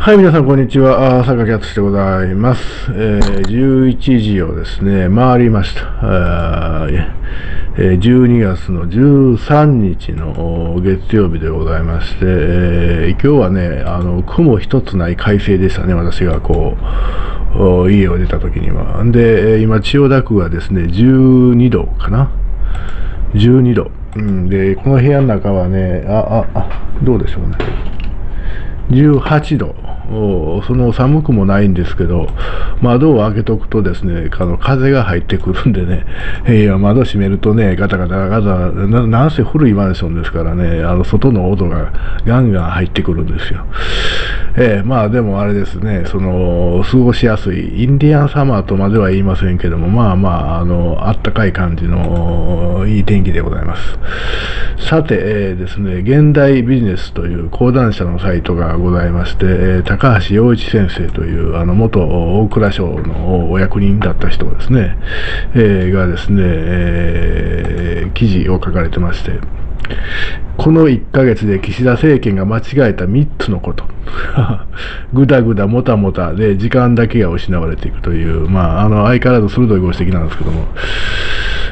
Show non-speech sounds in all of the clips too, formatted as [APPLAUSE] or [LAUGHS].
はい、皆さん、こんにちは。あ坂木敦でございます。えー、11時をですね、回りました。えー12月の13日の月曜日でございまして、えー今日はね、あの、雲一つない快晴でしたね、私がこう、家を出た時には。で、今、千代田区はですね、12度かな。12度。うん、で、この部屋の中はね、あ、あ、あ、どうでしょうね。18度。その寒くもないんですけど、窓を開けとくとですね、あの風が入ってくるんでね、い [LAUGHS] や窓閉めるとね、ガタガタガタ、ななんせ古いマンションですからね、あの外の音がガンガン入ってくるんですよ。ええまあでもあれですね、その、過ごしやすい、インディアンサマーとまでは言いませんけども、まあまあ、あの、あったかい感じのいい天気でございます。さて、えーですね、現代ビジネスという講談社のサイトがございまして、えー高橋洋一先生という、あの、元大蔵省のお役人だった人ですね、えーがですね、えー記事を書かれてまして、この1ヶ月で岸田政権が間違えた3つのこと。[LAUGHS] ぐだぐだもたもたで時間だけが失われていくという、まあ、あの、相変わらず鋭いご指摘なんですけども、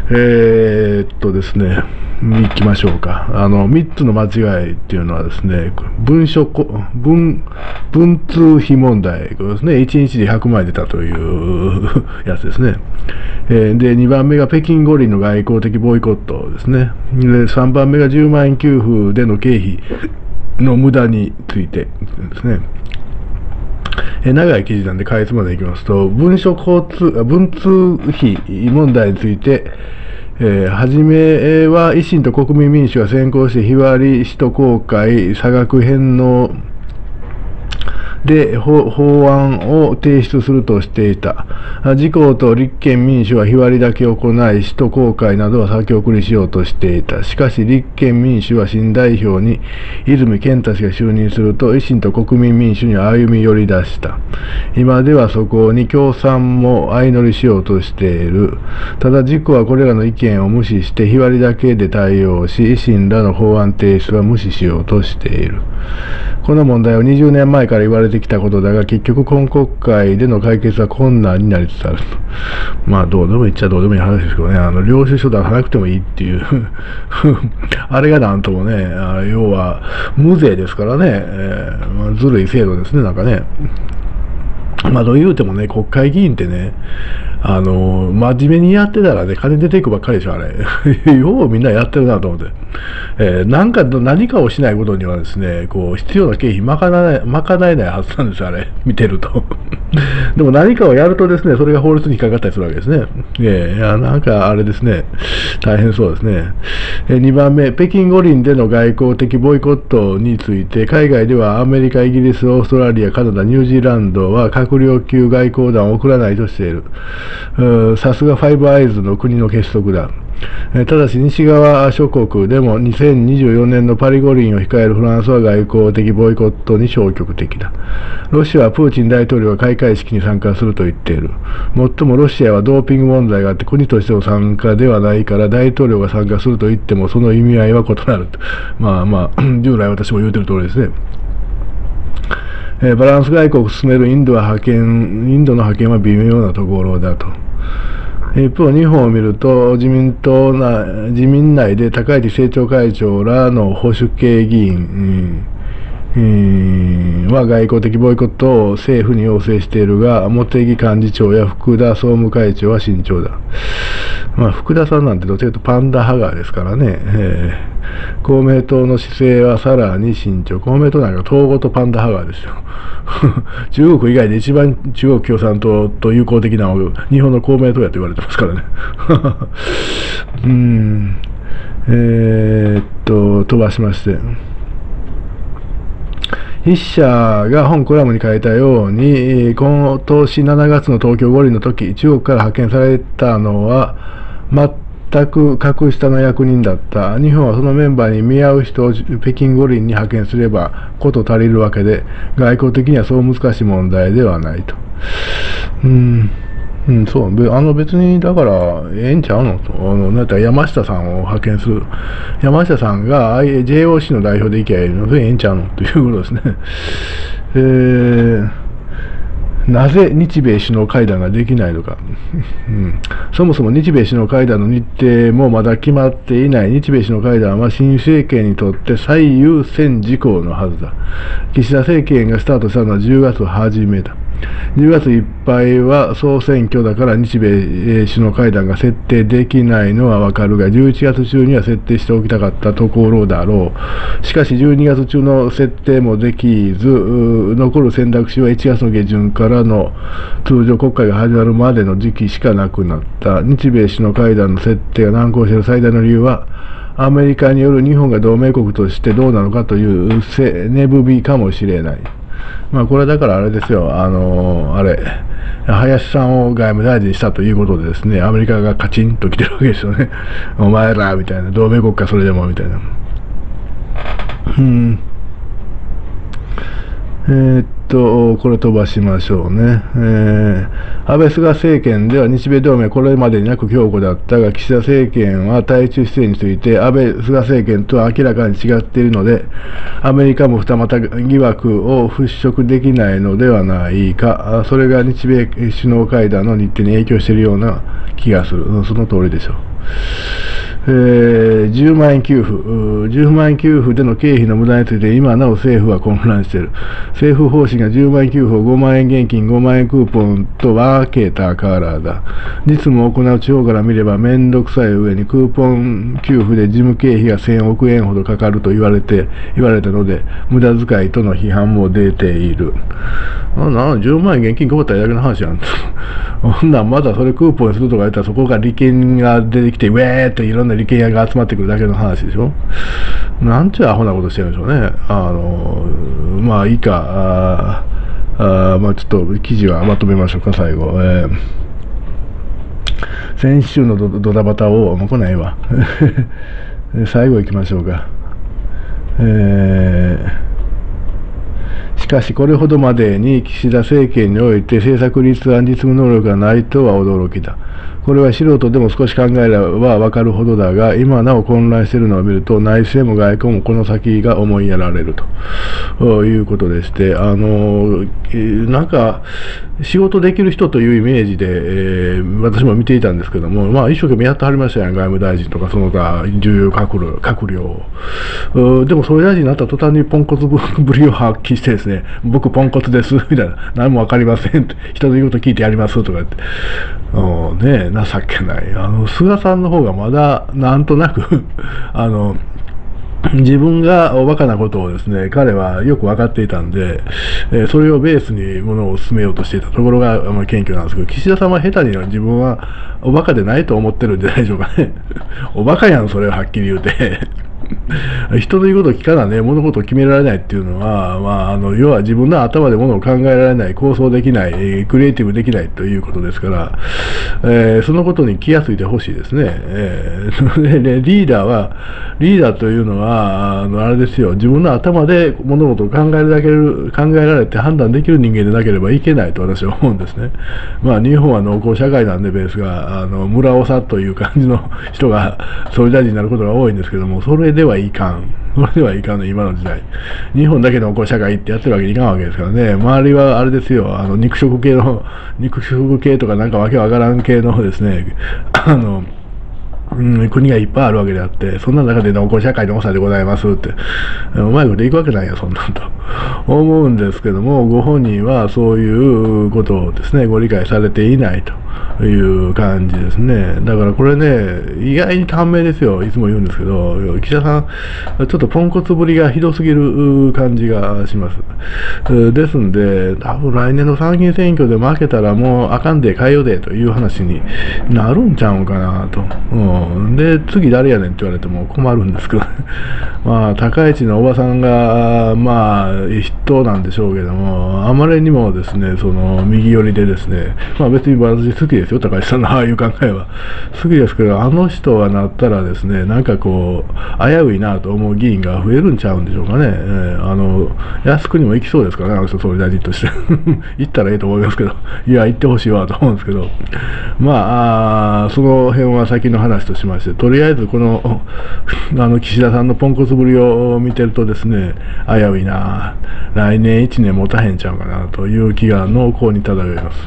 えーっとですね、行きましょうか。あの、3つの間違いっていうのはですね、文書、文、文通費問題、これですね、1日で100枚出たというやつですね。えーで、2番目が北京五輪の外交的ボイコットですね。で、3番目が10万円給付での経費の無駄についてですね。え長い記事なんでかいつまでいきますと、文書交通、文通費問題について、えーはじめは維新と国民民主が先行して日割り使途公開差額返納で法案を提出するとしていた。自公と立憲民主は日割りだけ行い、使途公開などは先送りしようとしていた。しかし立憲民主は新代表に泉健太氏が就任すると、維新と国民民主に歩み寄り出した。今ではそこに共産も相乗りしようとしている。ただ自公はこれらの意見を無視して日割りだけで対応し、維新らの法案提出は無視しようとしている。この問題は20年前から言われてきたことだが、結局今国会での解決は困難になりつつあると。まあ、どうでも言っちゃどうでもいい話ですけどね、あの、領収書出さなくてもいいっていう、[LAUGHS] あれがなんともね、要は、無税ですからね、えーまあずるい制度ですね、なんかね。まあ、どう言うてもね、国会議員ってね、あの、真面目にやってたらね、金出ていくばっかりでしょ、あれ。[LAUGHS] ようみんなやってるなと思って。えーなんか、何かをしないことにはですね、こう、必要な経費賄えない、賄えないはずなんですよ、あれ。[LAUGHS] 見てると。[LAUGHS] でも何かをやるとですね、それが法律に引っかかったりするわけですね。えーいや、なんかあれですね、大変そうですね。2番目、北京五輪での外交的ボイコットについて、海外ではアメリカ、イギリス、オーストラリア、カナダ、ニュージーランドは閣僚級外交団を送らないとしている。さすがファイブアイズの国の結束だ。ただし西側諸国でも2024年のパリ五輪を控えるフランスは外交的ボイコットに消極的だ。ロシアはプーチン大統領が開会式に参加すると言っている。もっともロシアはドーピング問題があって国としての参加ではないから大統領が参加すると言ってもその意味合いは異なると。まあまあ、[CLEARS THROAT] 従来私も言うてる通りですね。えバランス外交を進めるインドは派遣、インドの派遣は微妙なところだと。一方、日本を見ると、自民党な、自民内で高市政調会長らの保守系議員、は外交的ボイコットを政府に要請しているが、茂木幹事長や福田総務会長は慎重だ。まあ、福田さんなんてどっちかというとパンダ派側ですからね、えー公明党の姿勢はさらに慎重。公明党なんか統合とパンダ派側ですよ。[LAUGHS] 中国以外で一番中国共産党と友好的な日本の公明党やと言われてますからね。[LAUGHS] うん。えーっと、飛ばしまして。筆者が本コラムに書いたように、今年7月の東京五輪の時、中国から派遣されたのは、全く格下の役人だった。日本はそのメンバーに見合う人を北京五輪に派遣すれば、こと足りるわけで、外交的にはそう難しい問題ではないと。うん。うん、そう。あの別に、だから、ええんちゃうのと。あの、なんか山下さんを派遣する。山下さんが JOC の代表で行けばいいので、ええんちゃうのということですね。えーなぜ日米首脳会談ができないのか、[LAUGHS] うん、そもそも日米首脳会談の日程もまだ決まっていない。日米首脳会談は新政権にとって最優先事項のはずだ。岸田政権がスタートしたのは10月初めだ。10月いっぱいは総選挙だから日米首脳会談が設定できないのはわかるが、11月中には設定しておきたかったところだろう。しかし12月中の設定もできず、残る選択肢は1月の下旬からの通常国会が始まるまでの時期しかなくなった。日米首脳会談の設定が難航している最大の理由は、アメリカによる日本が同盟国としてどうなのかという根踏みかもしれない。まあこれだからあれですよ、あの、あれ、林さんを外務大臣にしたということでですね、アメリカがカチンと来てるわけですよね。お前ら、みたいな、同盟国家それでも、みたいな。うん。えー、っと、これ飛ばしましょうね。えー、安倍菅政権では日米同盟これまでになく強固だったが、岸田政権は対中姿勢について安倍菅政権とは明らかに違っているので、アメリカも二股疑惑を払拭できないのではないか、それが日米首脳会談の日程に影響しているような気がする。その通りでしょう。えー、10万円給付、10万円給付での経費の無駄について今なお政府は混乱している。政府方針が10万円給付を5万円現金、5万円クーポンと分けたからだ。実務を行う地方から見れば面倒くさい上にクーポン給付で事務経費が1000億円ほどかかると言われて、言われたので、無駄遣いとの批判も出ている。あな、10万円現金配ったらだけの話やん。[LAUGHS] ほんなんまだそれクーポンするとか言ったらそこが利権が出てきて、ウェーっていろんな利権屋が集まってくるだけの話でしょ？なんちゅうアホなことしてるんでしょうね。あの、まあいいか、ああまあちょっと記事はまとめましょうか、最後。えー先週のドタバタを、もう来ないわ。最後行きましょうか。えー、しかし、これほどまでに岸田政権において政策立案実務能力がないとは驚きだ。これは素人でも少し考えればわかるほどだが、今なお混乱しているのを見ると、内政も外交もこの先が思いやられるということでして、あの、なんか、仕事できる人というイメージで、えー、私も見ていたんですけども、まあ、一生懸命やってはりましたやん、外務大臣とか、その他、重要閣僚、閣僚。でも、総理大臣になった途端にポンコツぶりを発揮してですね、僕ポンコツです、みたいな、何もわかりません、人の言うこと聞いてやります、とか言って。ね情けない。あの、菅さんの方がまだ、なんとなく [LAUGHS] あの、自分がおバカなことをですね、彼はよく分かっていたんで、えー、それをベースにものを進めようとしていたところが、まあ、謙虚なんですけど、岸田さんは下手には自分はおバカでないと思ってるんじゃないでしょうかね。[LAUGHS] おバカやん、それをはっきり言うて [LAUGHS] 人の言うことを聞かないね、物事を決められないっていうのは、まあ、あの、要は自分の頭で物を考えられない、構想できない、クリエイティブできないということですから、えー、そのことに気がついてほしいですね。えー、リーダーは、リーダーというのは、あの、あれですよ、自分の頭で物事を考えるだける、考えられて判断できる人間でなければいけないと私は思うんですね。まあ、日本は農耕社会なんで、ベースが、あの、村長という感じの人が総理大臣になることが多いんですけども、それではいかん。[LAUGHS] それはいかんの、今の時代。日本だけのこう社会ってやってるわけにいかんわけですからね。周りはあれですよ、あの、肉食系の、[LAUGHS] 肉食系とかなんかわけわからん系のですね、[LAUGHS] あの、うん、国がいっぱいあるわけであって、そんな中で農耕社会の多さでございますって、うまいこといくわけないよ、そんなんと。思うんですけども、ご本人はそういうことをですね、ご理解されていないと。いう感じですね。だからこれね、意外に短命ですよ。いつも言うんですけど、岸田さん、ちょっとポンコツぶりがひどすぎる感じがします。ですんで、多分来年の参議院選挙で負けたらもうあかんで変えようでという話になるんちゃうんかなと。うん、で、次誰やねんって言われても困るんですけど、ね [LAUGHS] まあ、高市のおばさんが、まあ、筆頭なんでしょうけども、あまりにもですね、その、右寄りでですね、まあ別に私好きですよ、高橋さんのああいう考えは。好きですけど、あの人がなったらですね、なんかこう、危ういなと思う議員が増えるんちゃうんでしょうかね。えー、あの、靖国も行きそうですからね、あの人総理大臣として。[LAUGHS] 行ったらええと思いますけど、いや、行ってほしいわと思うんですけど、まあ、あその辺は先の話としまして、とりあえずこの、あの、岸田さんのポンコツぶりを見てるとですね、危ういな来年1年持たへんちゃうかなという気が濃厚に漂います。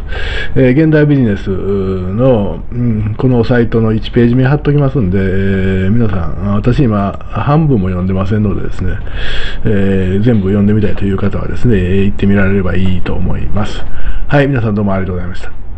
えー、現代ビジネスの、うん、このサイトの1ページ目貼っときますんで、えー、皆さん、私今半分も読んでませんのでですね、えー、全部読んでみたいという方はですね、行ってみられればいいと思います。はい、皆さんどうもありがとうございました。